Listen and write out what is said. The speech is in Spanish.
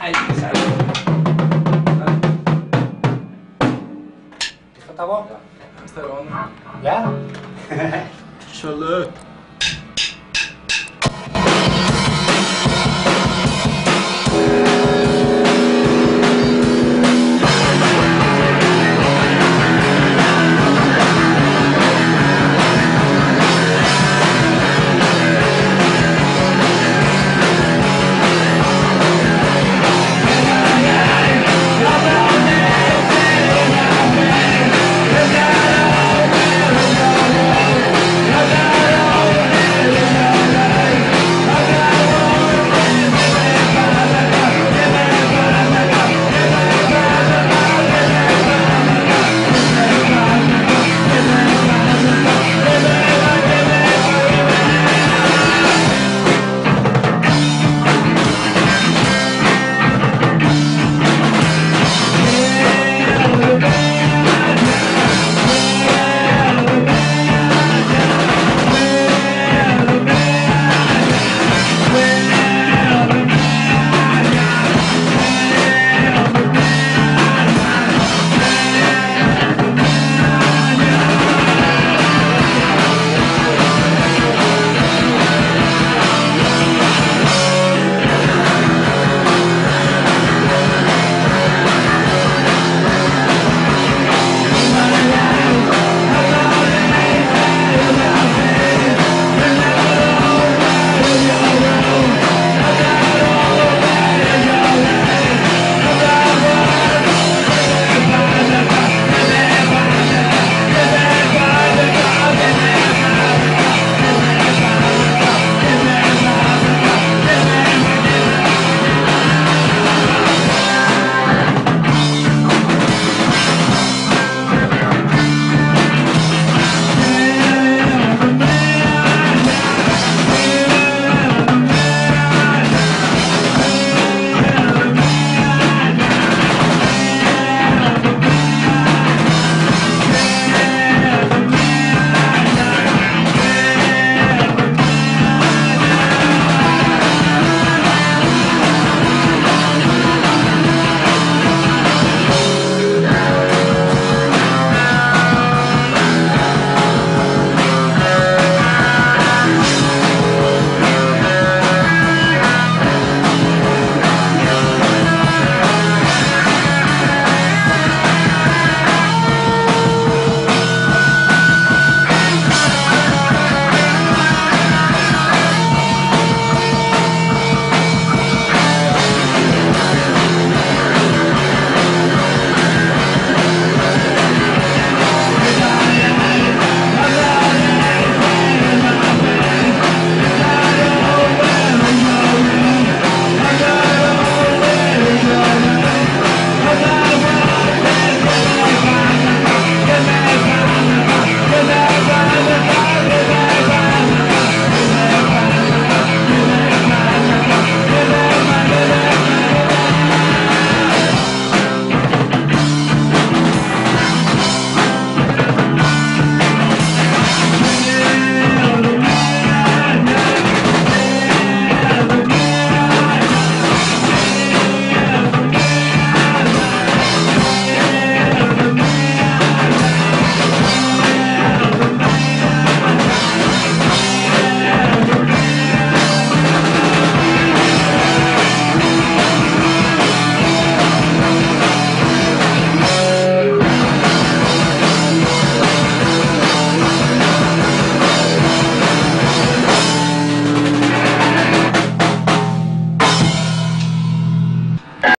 Ay, qué sale. ¿Esta está bueno. ¿Ya? Salud.